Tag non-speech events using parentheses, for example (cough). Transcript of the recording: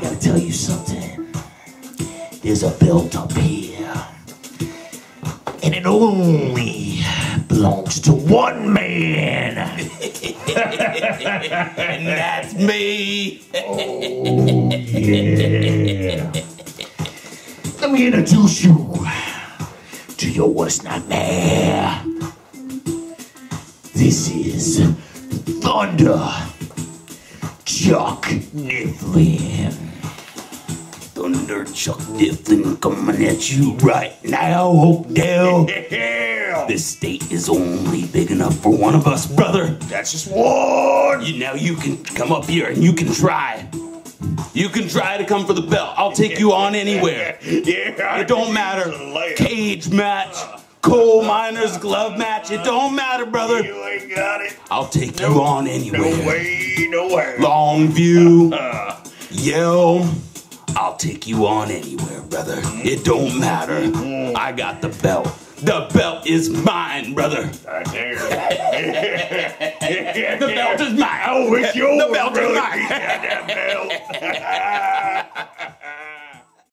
gotta tell you something. There's a belt up here. And it only belongs to one man. (laughs) and that's me. oh, yeah. Let me introduce you to your worst nightmare. This is Thunder Chuck Niflin. Thunder Chuck Niflin coming at you right now, Oakdale. (laughs) This state is only big enough for one of us, brother. That's just one. You, now you can come up here and you can try. You can try to come for the belt. I'll take you on anywhere. (laughs) Yeah. It don't matter. Cage match, uh. Coal miner's glove match. It don't matter, brother. You ain't got it. I'll take you on No anywhere. way, nowhere. Longview, (laughs) Uh, Yelm. I'll take you on anywhere, brother. It don't matter. I got the belt. The belt is mine, brother. I dare. (laughs) The belt is mine. Oh, it's yours. The belt is brother. mine. (laughs)